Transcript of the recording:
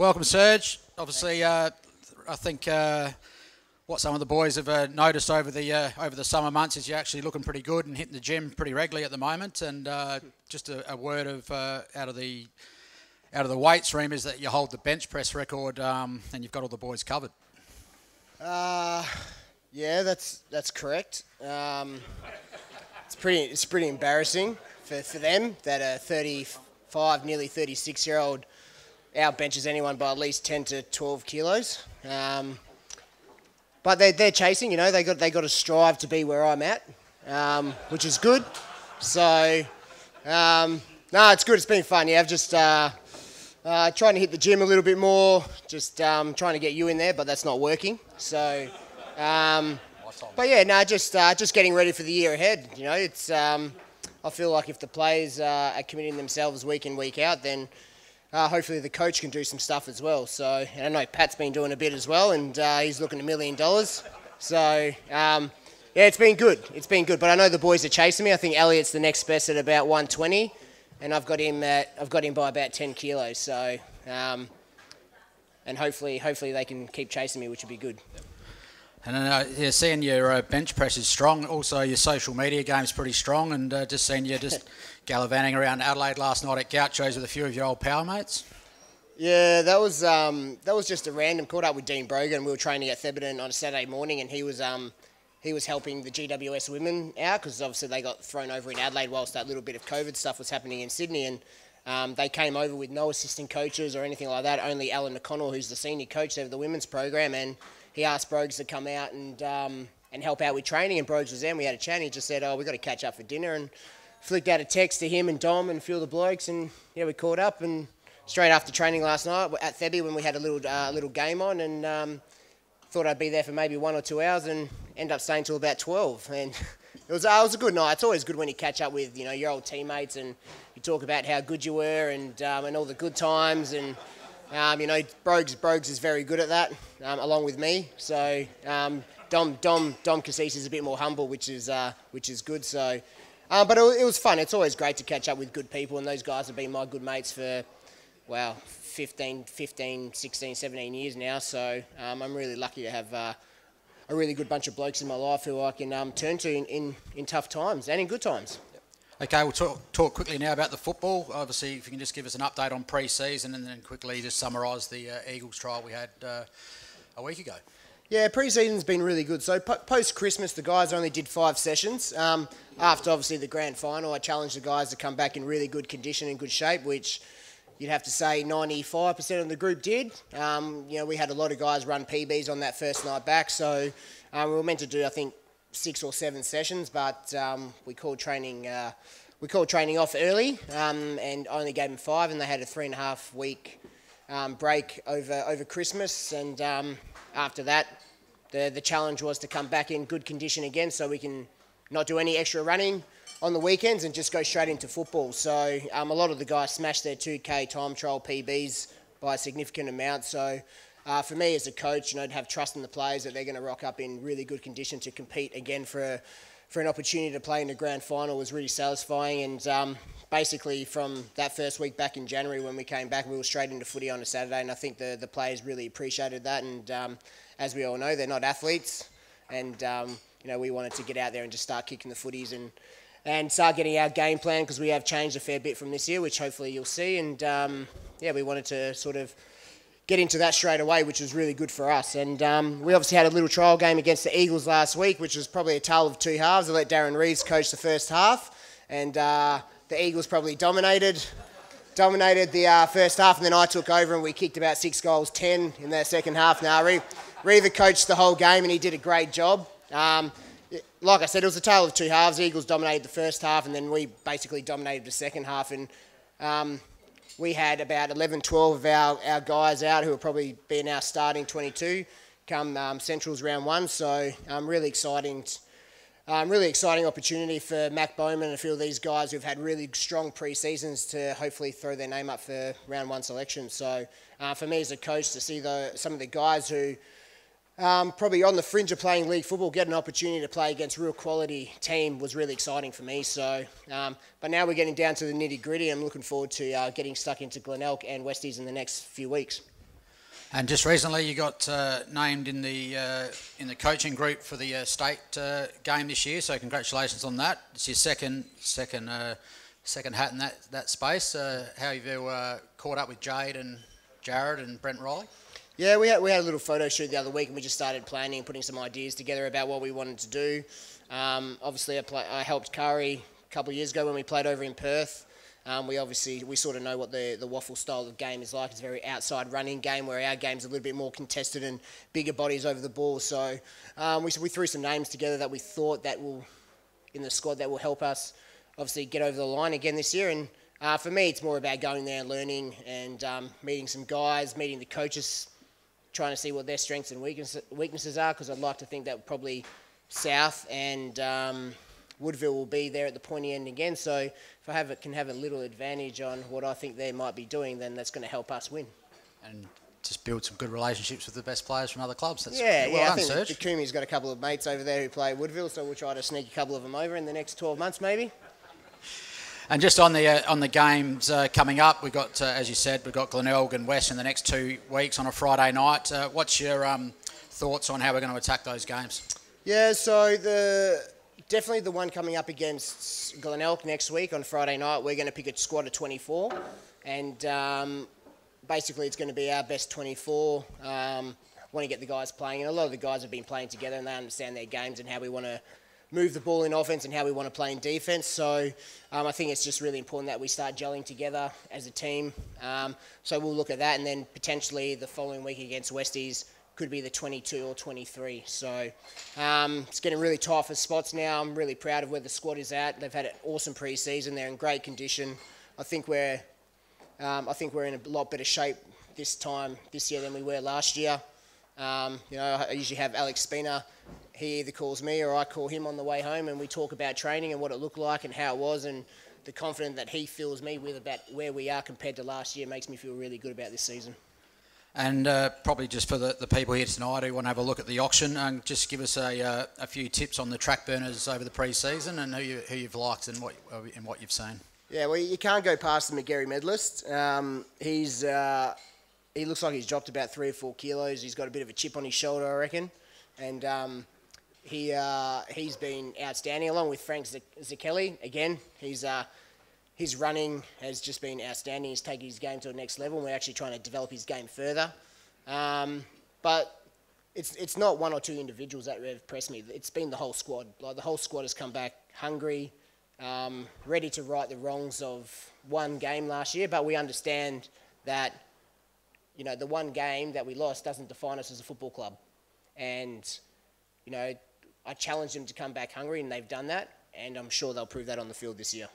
Welcome, Serge. Obviously, uh, I think uh, what some of the boys have uh, noticed over the uh, over the summer months is you're actually looking pretty good and hitting the gym pretty regularly at the moment. And uh, just a, a, word of uh, out of the out of the weights room is that you hold the bench press record um, and you've got all the boys covered. Uh, yeah, that's that's correct. Um, it's pretty it's pretty embarrassing for, for them that a 35, nearly 36 year old outbenches anyone by at least 10 to 12 kilos. Um, but they're, they're chasing, you know, they got they got to strive to be where I'm at, um, which is good. So, um, no, it's good. It's been fun. Yeah, I've just uh, uh, trying to hit the gym a little bit more, just um, trying to get you in there, but that's not working. So, um, but yeah, no, just uh, just getting ready for the year ahead. You know, it's um, I feel like if the players uh, are committing themselves week in week out, then uh, hopefully the coach can do some stuff as well. So I know Pat's been doing a bit as well, and uh, he's looking a million dollars. So um, yeah, it's been good. It's been good. But I know the boys are chasing me. I think Elliot's the next best at about 120, and I've got him at I've got him by about 10 kilos. So um, and hopefully hopefully they can keep chasing me, which would be good. And uh, yeah, seeing your uh, bench press is strong. Also, your social media game is pretty strong, and uh, just seeing you just gallivanting around Adelaide last night at Gauchos with a few of your old power mates. Yeah, that was um, that was just a random. Caught up with Dean Brogan. We were training at Thebarton on a Saturday morning, and he was um, he was helping the GWS women out because obviously they got thrown over in Adelaide whilst that little bit of COVID stuff was happening in Sydney, and um, they came over with no assistant coaches or anything like that. Only Alan McConnell, who's the senior coach of the women's program, and he asked Brogues to come out and um, and help out with training. And Brogues was there. and We had a chat. And he just said, "Oh, we got to catch up for dinner." And flicked out a text to him and Dom and a few of the blokes, and yeah, we caught up. And straight after training last night at Thebby when we had a little uh, little game on, and um, thought I'd be there for maybe one or two hours, and end up staying till about twelve. And it was uh, it was a good night. It's always good when you catch up with you know your old teammates and you talk about how good you were and um, and all the good times and. Um, you know, Brogues, Brogues is very good at that, um, along with me. So um, Dom Dom Dom Cassisi is a bit more humble, which is uh, which is good. So, um, but it, it, was fun. It's always great to catch up with good people, and those guys have been my good mates for, well, 15, 15 16, 17 years now. So um, I'm really lucky to have. Uh, a really good bunch of blokes in my life who I can um, turn to in, in, in tough times and in good times. Okay, we'll talk, talk quickly now about the football. Obviously, if you can just give us an update on pre-season and then quickly just summarise the uh, Eagles trial we had uh, a week ago. Yeah, pre-season's been really good. So po- post Christmas, the guys only did five sessions. Um, after obviously the grand final, I challenged the guys to come back in really good condition and good shape, which you'd have to say 95% of the group did. Um, you know, we had a lot of guys run PBs on that first night back, so um, we were meant to do I think six or seven sessions, but um, we called training. Uh, we called training off early um, and only gave them five, and they had a three and a half week um, break over over Christmas. And um, after that, the the challenge was to come back in good condition again, so we can not do any extra running on the weekends and just go straight into football. So um, a lot of the guys smashed their 2K time trial PBs by a significant amount. So uh, for me as a coach, you know, to have trust in the players that they're going to rock up in really good condition to compete again for for an opportunity to play in the grand final was really satisfying. And um, basically, from that first week back in January when we came back, we were straight into footy on a Saturday, and I think the the players really appreciated that. And um, as we all know, they're not athletes, and um, you know, we wanted to get out there and just start kicking the footies and and start getting our game plan because we have changed a fair bit from this year, which hopefully you'll see. And um, yeah, we wanted to sort of get into that straight away, which was really good for us. And um, we obviously had a little trial game against the Eagles last week, which was probably a tale of two halves. I let Darren Reeves coach the first half, and uh, the Eagles probably dominated. Dominated the uh, first half, and then I took over, and we kicked about six goals, ten in that second half. Now, Reeva coached the whole game, and he did a great job. Um, like I said, it was a tale of two halves. Eagles dominated the first half, and then we basically dominated the second half. And um, we had about 11, 12 of our, our guys out who will probably be now starting 22 come um, Central's round one. So um, really exciting. Um, really exciting opportunity for Mac Bowman and a few of these guys who've had really strong pre-seasons to hopefully throw their name up for round one selection. So uh, for me as a coach to see the, some of the guys who um, probably on the fringe of playing league football, get an opportunity to play against real quality team was really exciting for me. So, um, but now we're getting down to the nitty gritty. I'm looking forward to uh, getting stuck into Glenelg and Westies in the next few weeks. And just recently, you got uh, named in the uh, in the coaching group for the uh, state uh, game this year. So congratulations on that. It's your second second uh, second hat in that that space. How have you caught up with Jade and Jared and Brent Riley? Yeah, we had, we had a little photo shoot the other week, and we just started planning and putting some ideas together about what we wanted to do. Um, obviously, I, play, I helped Curry a couple of years ago when we played over in Perth. Um, we obviously we sort of know what the the WAFL style of game is like. It's a very outside running game where our game's a little bit more contested and bigger bodies over the ball. So um, we we threw some names together that we thought that will in the squad that will help us obviously get over the line again this year. And uh, for me, it's more about going there and learning and um, meeting some guys, meeting the coaches, trying to see what their strengths and weaknesses are. Because I'd like to think that probably South and um, Woodville will be there at the pointy end again. So if I have can have a little advantage on what I think they might be doing, then that's going to help us win. And just build some good relationships with the best players from other clubs. That's yeah, well yeah. Done, I think Serge. Kumi's got a couple of mates over there who play Woodville, so we'll try to sneak a couple of them over in the next 12 months, maybe. And just on the uh, on the games uh, coming up, we've got, uh, as you said, we've got Glenelg and West in the next two weeks on a Friday night. Uh, what's your um, thoughts on how we're going to attack those games? Yeah, so the definitely the one coming up against Glenelg next week on Friday night. We're going to pick a squad of 24, and um, basically it's going to be our best 24. Um, want to get the guys playing, and a lot of the guys have been playing together, and they understand their games and how we want to move the ball in offense and how we want to play in defense. So um, I think it's just really important that we start gelling together as a team. Um, so we'll look at that, and then potentially the following week against Westies could be the 22 or 23. So um, it's getting really tight for spots now. I'm really proud of where the squad is at. They've had an awesome pre-season. They're in great condition. I think we're, um, I think we're in a lot better shape this time this year than we were last year. Um, you know, I usually have Alex Spina. He either calls me or I call him on the way home, and we talk about training and what it looked like and how it was, and the confidence that he fills me with about where we are compared to last year makes me feel really good about this season. And uh, probably just for the, the people here tonight who want to have a look at the auction, um, just give us a, uh, a few tips on the track burners over the pre-season and who, you, who you've liked and what, and what you've seen. Yeah, well, you can't go past the Magarey medalist. Um, he's uh, he looks like he's dropped about three or four kilos. He's got a bit of a chip on his shoulder, I reckon, and um, he uh, he's been outstanding along with Frank Zakelli. Again, he's uh, his running has just been outstanding. He's taking his game to the next level, and we're actually trying to develop his game further. Um, but it's it's not one or two individuals that have impressed me. It's been the whole squad. Like the whole squad has come back hungry, um, ready to right the wrongs of one game last year. But we understand that you know the one game that we lost doesn't define us as a football club, and you know I challenge them to come back hungry, and they've done that, and I'm sure they'll prove that on the field this year.